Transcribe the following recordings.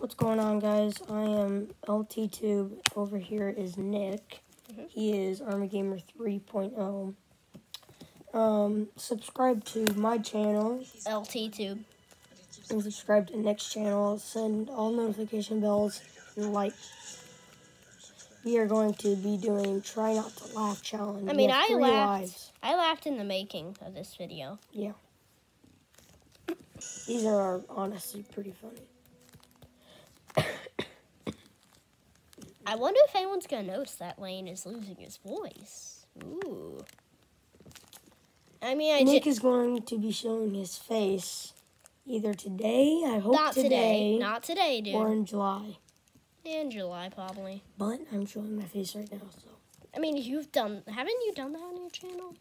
What's going on, guys? I am LT Tube. Over here is Nick. Mhm. He is ArmyGamer 3.0. Um, subscribe to my channel LT Tube. and subscribe to Nick's channel. Send all notification bells and like. We are going to be doing try not to laugh challenge. I mean, I laughed. lives. I laughed in the making of this video. Yeah. These are honestly pretty funny. I wonder if anyone's gonna notice that Lane is losing his voice. Ooh. I mean, I Nick is going to be showing his face either today, I hope not today. today, Not today, dude. or in July. In July, probably. But I'm showing my face right now, so I mean, you've done. Haven't you done that on your channel?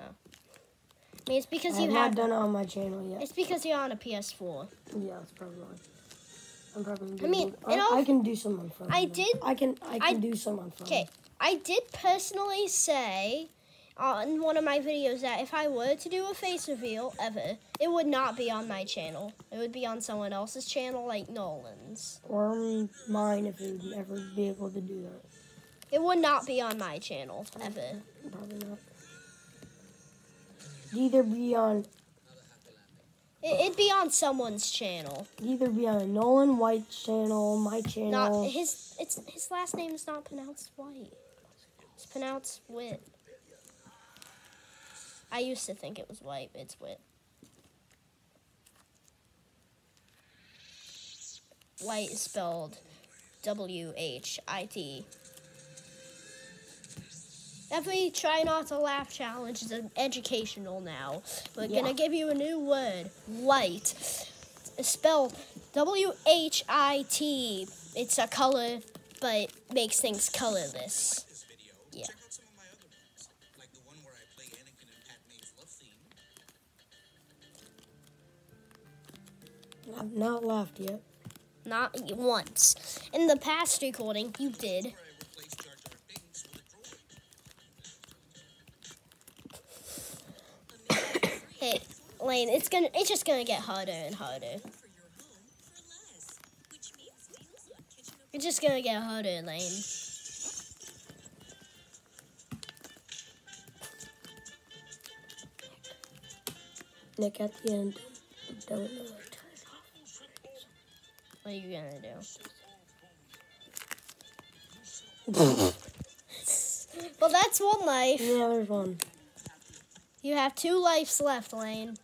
Oh. I mean, it's because I you have not have. done it on my channel yet. It's because you're on a PS4. Yeah, that's probably why. I'm probably. I mean, I, all- I can do some on phone. I did- I can. I can I- do some on phone. Okay, I did personally say on one of my videos that if I were to do a face reveal ever, it would not be on my channel. It would be on someone else's channel, like Nolan's. Or mine if it would ever be able to do that. It would not be on my channel ever. Probably not. It'd either be on it'd be on someone's channel. it'd either be on a Nolan White's channel, my channel. Not his. It's his last name is not pronounced White. It's pronounced Wit. I used to think it was White. but It's Wit. White is spelled W H I T. Every try not to laugh challenge is educational now. We're Yeah. gonna give you a new word, white. It's spelled W H I T. It's a color, but makes things colorless. Yeah. check out some of my other videos, like the one where I play Anakin and Padme's love theme. I've not laughed yet. Not once. In the past recording, you did. Lane, it's gonna it's just gonna get harder and harder. It's just gonna get harder, Lane. Nick at the end. Don't know. where to turn it off. What are you gonna do? Well, that's one life. Yeah, there's one. You have two lives left, Lane.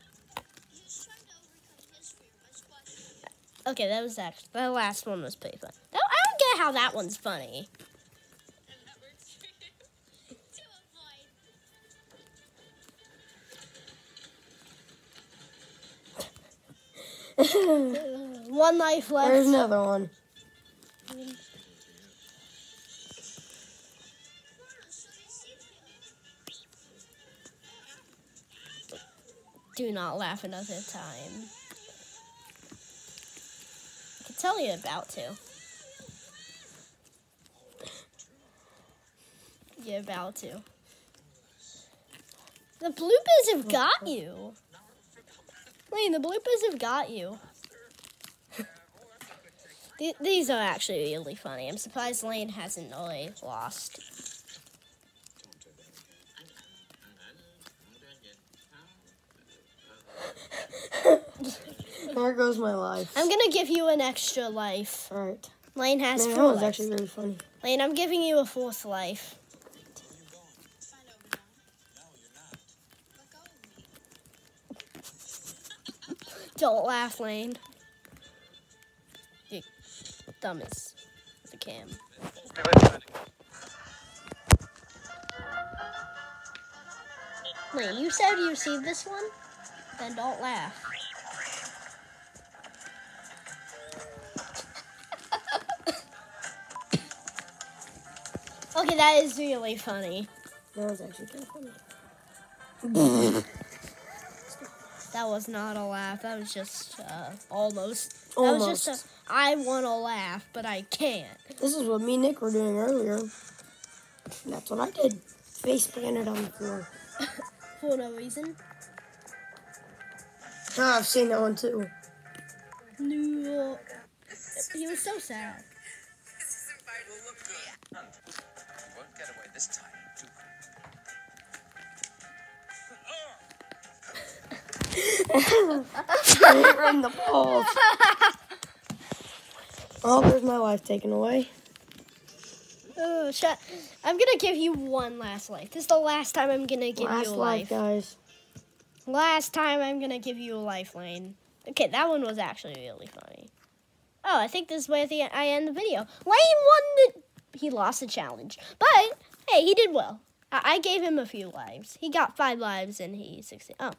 Okay, that was actually the last one was pretty fun. I don't get how that one's funny. One life left. There's another one. Do not laugh another time. Tell you're about to. You're about to. The bloopers have got you. Lane, the bloopers have got you. These are actually really funny. I'm surprised Lane hasn't already lost. There goes my life. I'm gonna give you an extra life. All right. Lane has Man, that four was lives. actually really funny. Lane, I'm giving you a fourth life. Don't laugh, Lane. You dumb as the cam. Lane, you said you see this one? Then don't laugh. Okay, that is really funny. That was actually kind of funny. That was not a laugh. That was just uh, almost. That was Almost. just a. I want to laugh, but I can't. This is what me and Nick were doing earlier. That's what I did. Face planted on the floor. For no reason. Ah, I've seen that one too. No. He was so sad. Will look good. You won't get away this time. Too From the balls. Oh, there's my life taken away. Oh, shut. I'm gonna give you one last life. This is the last time I'm gonna give Last you a life, life. guys. Last time I'm gonna give you a lifeline. Okay, that one was actually really funny. Oh, I think this is where the I end the video. Lane won the. He lost the challenge, but hey, he did well. I, I gave him a few lives. He got five lives and he succeeded. Oh,